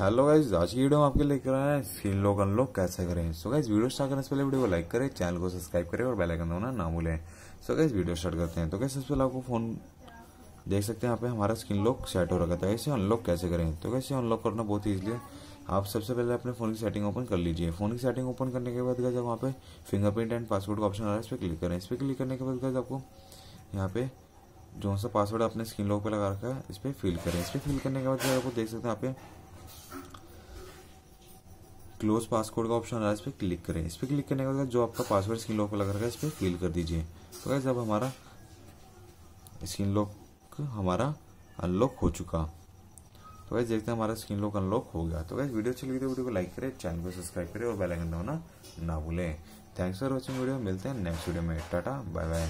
Hello guys आज की video में आपके लेकर आए हैं स्क्रीन लॉक अनलॉक, कैसे करें? सो गाइज़ वीडियो स्टार्ट करने से पहले वीडियो को लाइक करें चैनल को सब्सक्राइब करें और बेल आइकन दबाना ना भूलें। सो गाइज़ वीडियो स्टार्ट करते हैं। तो कैसे सबसे पहले आपको फ़ोन देख सकते हैं, यहाँ पे हमारा स्क्रीन लॉक सेट हो रखा था। इसे अनलॉक कैसे करें? तो कैसे अनलॉक करना बहुत ईजिली है। आप सबसे पहले अपने फ़ोन की सेटिंग ओपन कर लीजिए। फ़ोन की सेटिंग ओपन करने के बाद जब वहाँ पे फिंगरप्रिंट एंड पासवर्ड का ऑप्शन आ रहा है, इस पर क्लिक करें। इस पर क्लिक करने के बाद आपको यहाँ पे जो सा पासवर्ड आपने स्क्रीन लॉक पे लगा रखा है, इस पर फिल करें। इस पर फिल करने के बाद आपको देख सकते हैं, यहाँ पे क्लोज पासवर्ड का ऑप्शन आ रहा है, इस पर क्लिक करें। इस पर क्लिक करने के बाद जो आपका पासवर्ड स्क्रीन लॉक लगा रखा है, इस पर फिल कर दीजिए। तो जब हमारा स्क्रीन लॉक हमारा अनलॉक हो चुका। तो वैसे देखते हैं हमारा स्क्रीन लॉक अनलॉक हो गया। तो वैसे वीडियो अच्छी लगी तो वीडियो को लाइक करें चैनल को सब्सक्राइब करें और बेल आइकन दबाना ना भूलें। थैंक्स फॉर वॉचिंग वीडियो मिलते हैं नेक्स्ट वीडियो में। Tata bye bye